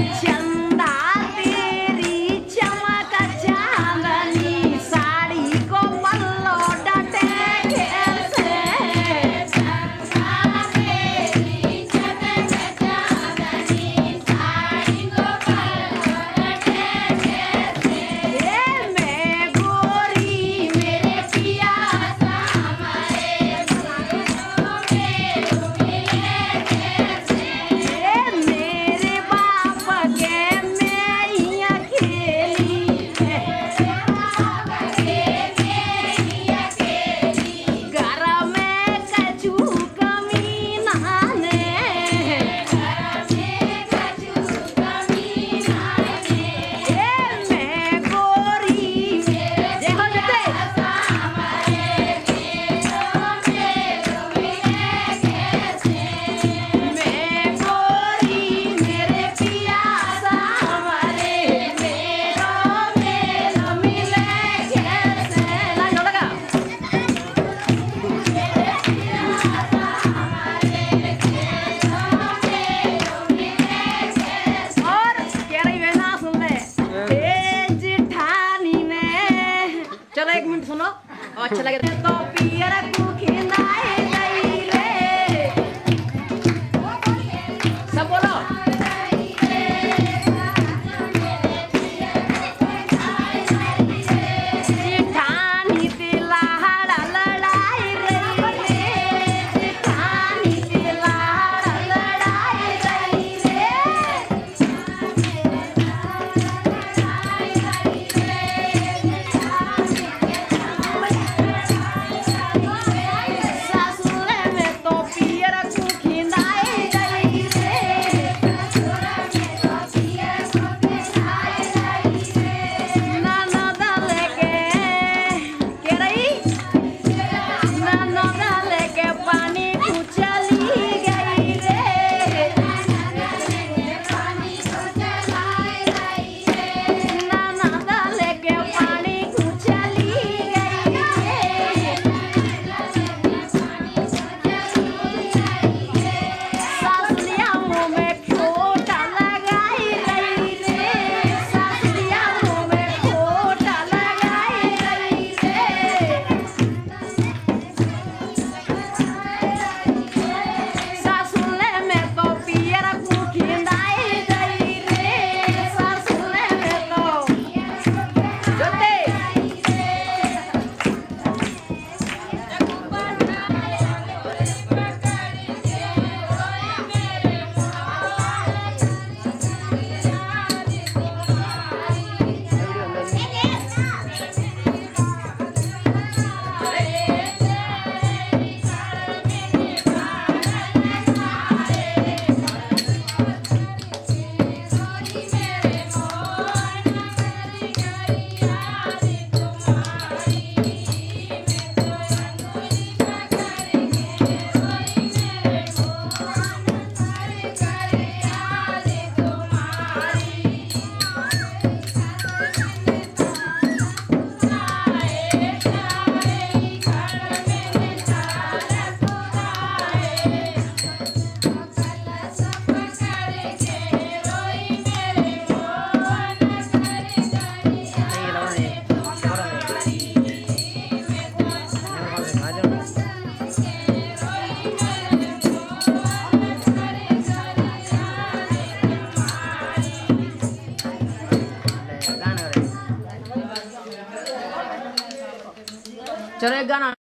Yeah. La 再来一个呢？